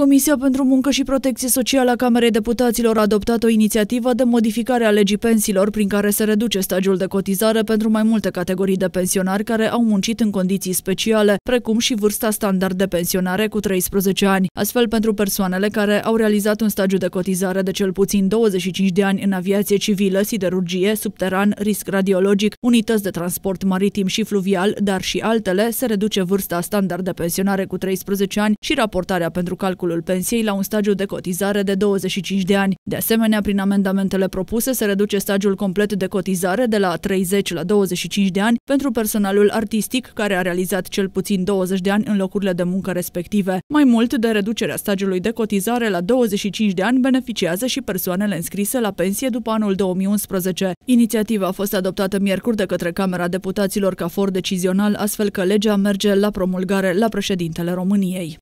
Comisia pentru Muncă și Protecție Socială a Camerei Deputaților a adoptat o inițiativă de modificare a legii pensiilor prin care se reduce stagiul de cotizare pentru mai multe categorii de pensionari care au muncit în condiții speciale, precum și vârsta standard de pensionare cu 13 ani. Astfel, pentru persoanele care au realizat un stagiu de cotizare de cel puțin 25 de ani în aviație civilă, siderurgie, subteran, risc radiologic, unități de transport maritim și fluvial, dar și altele, se reduce vârsta standard de pensionare cu 13 ani și raportarea pentru calcul calculul pensiei la un stagiu de cotizare de 25 de ani. De asemenea, prin amendamentele propuse se reduce stagiul complet de cotizare de la 30 la 25 de ani pentru personalul artistic care a realizat cel puțin 20 de ani în locurile de muncă respective. Mai mult, de reducerea stagiului de cotizare la 25 de ani beneficiază și persoanele înscrise la pensie după anul 2011. Inițiativa a fost adoptată miercuri de către Camera Deputaților ca for decizional, astfel că legea merge la promulgare la președintele României.